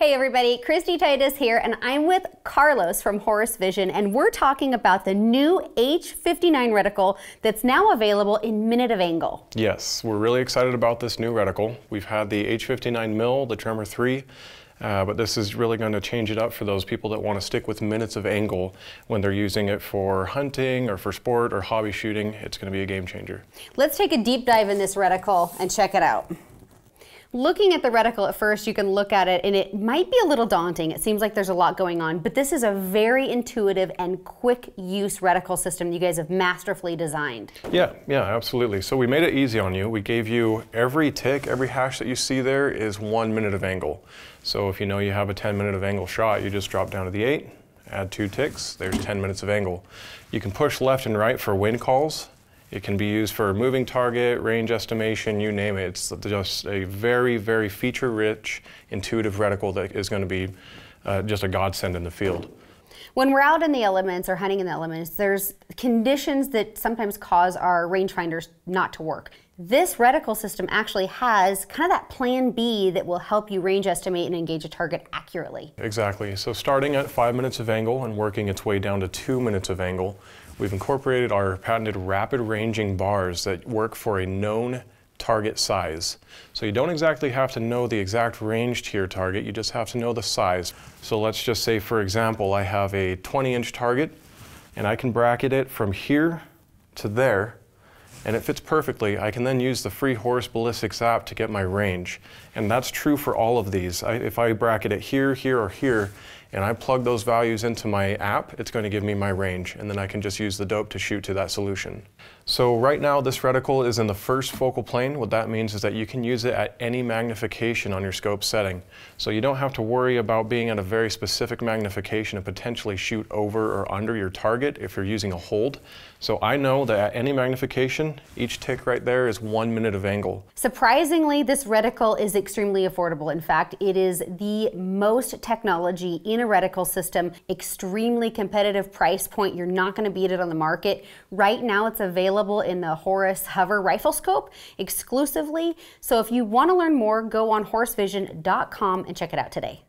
Hey everybody, Kristy Titus here, and I'm with Carlos from Horus Vision, and we're talking about the new H59 reticle that's now available in minute of angle. Yes, we're really excited about this new reticle. We've had the H59 mil, the Tremor 3, uh, but this is really going to change it up for those people that want to stick with minutes of angle when they're using it for hunting or for sport or hobby shooting. It's going to be a game changer. Let's take a deep dive in this reticle and check it out. Looking at the reticle at first, you can look at it and it might be a little daunting. It seems like there's a lot going on, but this is a very intuitive and quick use reticle system you guys have masterfully designed. Yeah, yeah, absolutely. So we made it easy on you. We gave you every tick, every hash that you see there is one minute of angle. So if you know you have a 10 minute of angle shot, you just drop down to the eight, add two ticks, there's 10 minutes of angle. You can push left and right for wind calls, it can be used for moving target, range estimation, you name it. It's just a very, very feature-rich, intuitive reticle that is going to be uh, just a godsend in the field. When we're out in the elements or hunting in the elements, there's conditions that sometimes cause our rangefinders not to work. This reticle system actually has kind of that plan B that will help you range estimate and engage a target accurately. Exactly. So starting at five minutes of angle and working its way down to two minutes of angle, we've incorporated our patented rapid ranging bars that work for a known target size. So you don't exactly have to know the exact range to your target, you just have to know the size. So let's just say, for example, I have a 20 inch target and I can bracket it from here to there and it fits perfectly, I can then use the free Horus Ballistics app to get my range. And that's true for all of these. I, if I bracket it here, here, or here, and I plug those values into my app, it's going to give me my range, and then I can just use the dope to shoot to that solution. So right now this reticle is in the first focal plane. What that means is that you can use it at any magnification on your scope setting. So you don't have to worry about being at a very specific magnification and potentially shoot over or under your target if you're using a hold. So I know that at any magnification, each tick right there is one minute of angle. Surprisingly, this reticle is extremely affordable. In fact, it is the most technology in a reticle system, extremely competitive price point. You're not gonna beat it on the market. Right now it's available in the Horus HoVR Rifle Scope exclusively. So if you want to learn more, go on horusvision.com and check it out today.